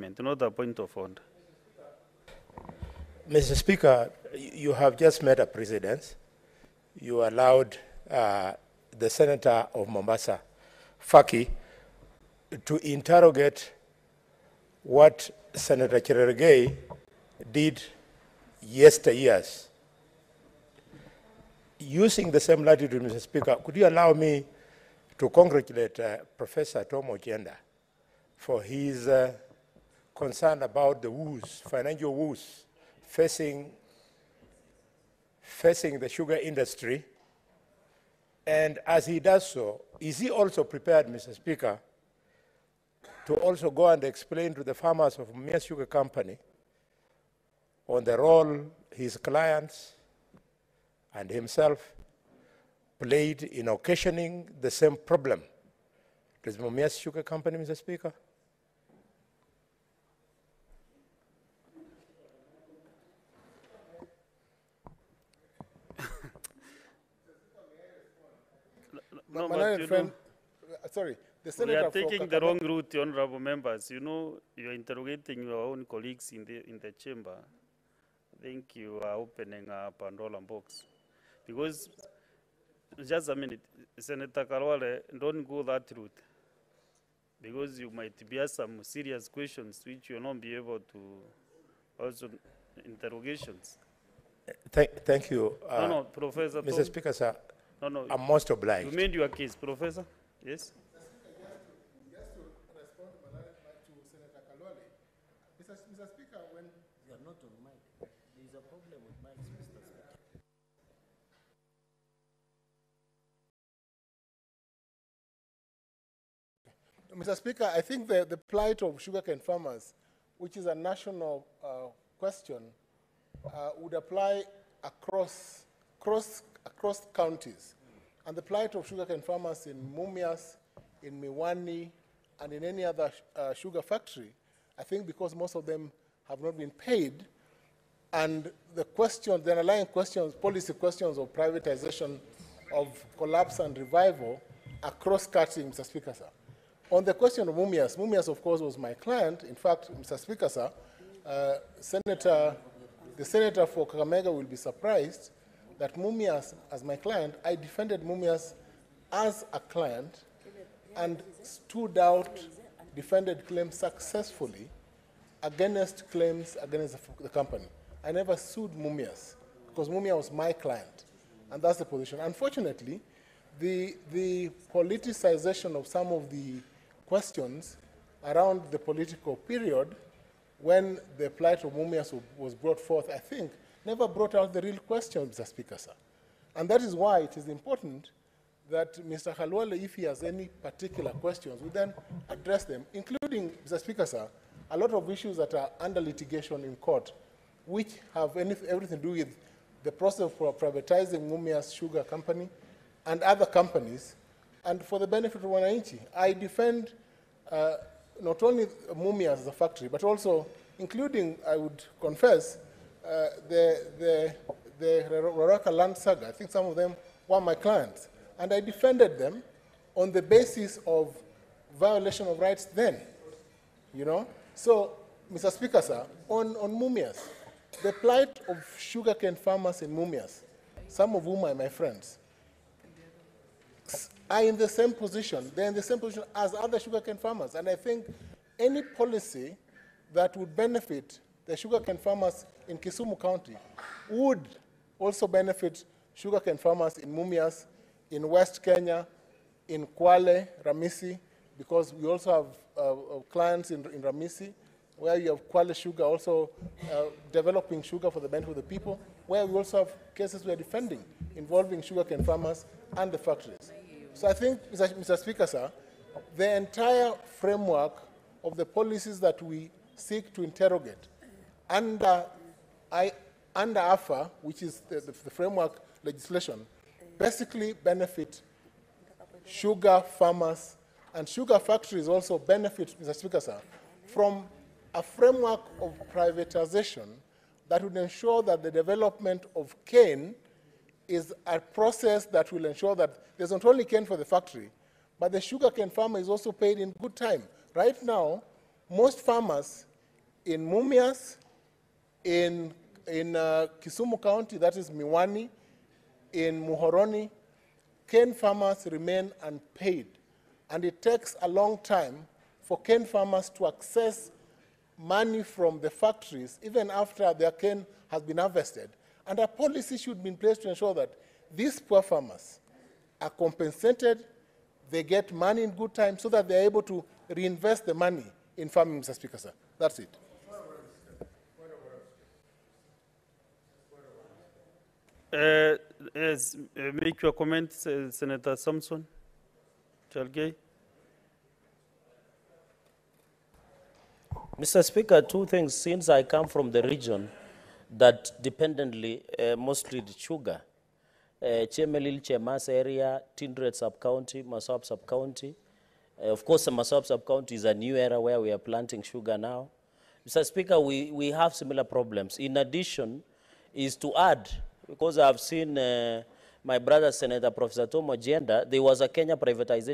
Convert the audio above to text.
statement, not point of order. Mr. Speaker, you have just made a precedent. You allowed uh, the senator of Mombasa, Faki, to interrogate what Senator Cherargei did yesteryears. Using the same latitude, Mr. Speaker, could you allow me to congratulate uh, Professor Tom Ojienda for his uh, concern about the woes, financial woes facing, facing the sugar industry. And as he does so, is he also prepared, Mr. Speaker, to also go and explain to the farmers of Mia Sugar Company on the role his clients and himself played in occasioning the same problem to the Mumias Sugar Company, Mr. Speaker? No, My but you friend, know, uh, sorry, the we senator are taking the wrong route, honorable members. You know, you are interrogating your own colleagues in the, in the chamber. I think you are opening a Pandora box. Because, just a minute, Senator Khalwale, don't go that route. Because you might be asked some serious questions which you will not be able to, also interrogations. Thank, thank you, No, uh, no, Professor Mr. Tom, Speaker, sir. No, no, I'm most obliged. you obliged. made your case, Professor, yes? Mr. Mr. Speaker, when You are not on mic. There is a problem with mics, Mr. Speaker. Mr. Speaker, I think the, the plight of sugarcane farmers, which is a national uh, question, uh, would apply across, across, across counties. And the plight of sugarcane farmers in Mumias, in Miwani, and in any other uh, sugar factory, I think because most of them have not been paid, and the question, the underlying questions, policy questions of privatization, of collapse and revival are cross-cutting, Mr. Speaker, sir. On the question of Mumias, Mumias, of course, was my client. In fact, Mr. Speaker, sir, uh, Senator, the senator for Kakamega will be surprised that Mumias, as my client, I defended Mumias as a client and stood out, defended claims successfully against claims against the, company. I never sued Mumias because Mumia was my client, and that's the position. Unfortunately, the, the politicization of some of the questions around the political period when the plight of Mumias was brought forth, I think, never brought out the real question, Mr. Speaker, sir. And that is why it is important that Mr. Khalwale, if he has any particular questions, we then address them, including, Mr. Speaker, sir, a lot of issues that are under litigation in court, which have everything to do with the process for privatizing Mumias Sugar Company and other companies, and for the benefit of Wananchi. I defend uh, not only Mumias as a factory, but also, including, I would confess, uh, the, the, the Ruaraka land saga. I think some of them were my clients. And I defended them on the basis of violation of rights then. You know? So, Mr. Speaker, sir, on, on Mumias, the plight of sugarcane farmers in Mumias, some of whom are my friends, are in the same position. They're in the same position as other sugarcane farmers. And I think any policy that would benefit the sugarcane farmers in Kisumu County would also benefit sugarcane farmers in Mumias, in West Kenya, in Kwale, Ramisi, because we also have uh, uh, clients in, in Ramisi, where you have Kwale Sugar also uh, developing sugar for the benefit of the people, where we also have cases we are defending involving sugarcane farmers and the factories. So I think, Mr. Mr. Speaker, sir, the entire framework of the policies that we seek to interrogate under, I, under AFA, which is the, the, the framework legislation, basically benefit sugar farmers and sugar factories also benefit, Mr. Speaker, sir, from a framework of privatization that would ensure that the development of cane is a process that will ensure that there's not only cane for the factory, but the sugarcane farmer is also paid in good time. Right now, most farmers in Mumias, in, in uh, Kisumu County, that is Miwani, in Muhoroni, cane farmers remain unpaid. And it takes a long time for cane farmers to access money from the factories, even after their cane has been harvested. And a policy should be in place to ensure that these poor farmers are compensated, they get money in good time, so that they're able to reinvest the money in farming, Mr. Speaker, sir. That's it. Uh, make your comment, uh, Senator Samson Cherargei. Mr. Speaker, two things. Since I come from the region that dependently, uh, mostly the sugar, uh, Chemelil, Chemas area, Tinderet sub-county, Masab sub-county. Uh, of course, the Masab sub-county is a new area where we are planting sugar now. Mr. Speaker, we, we have similar problems. In addition, is to add, because I've seen uh, my brother Senator Professor Tom Ojenda, there was a Kenya privatization